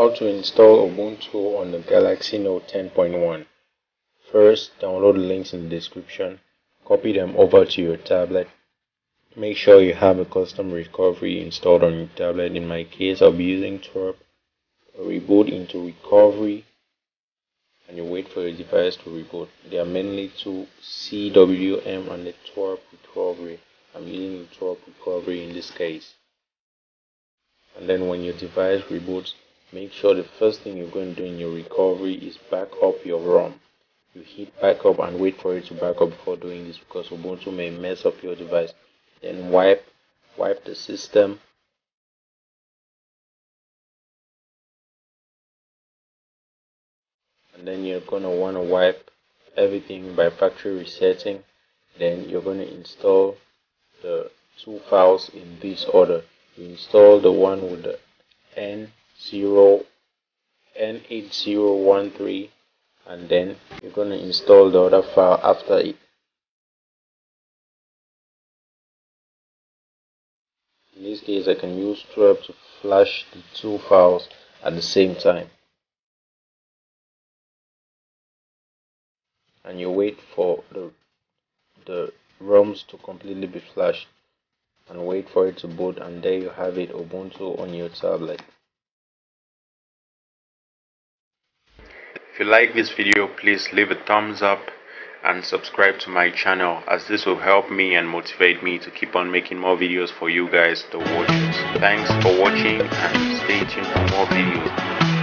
how to install Ubuntu on the Galaxy Note 10.1. First, download the links in the description, copy them over to your tablet. Make sure you have a custom recovery installed on your tablet. In my case, I'll be using TWRP. Reboot into recovery and you wait for your device to reboot. There are mainly two CWM and the TWRP recovery. I'm using the TWRP recovery in this case and then when your device reboots make sure the first thing you're going to do in your recovery is back up your ROM you hit back up and wait for it to back up before doing this because Ubuntu may mess up your device. Then wipe wipe the system. And then you're going to want to wipe everything by factory resetting. Then you're going to install the two files in this order. You install the one with the N0 N8013 and then you're going to install the other file after it in this case I can use TWRP to flash the two files at the same time and you wait for the the ROMs to completely be flashed and wait for it to boot and there you have it Ubuntu on your tablet. If you like this video please leave a thumbs up and subscribe to my channel as this will help me and motivate me to keep on making more videos for you guys to watch. Thanks for watching and stay tuned for more videos.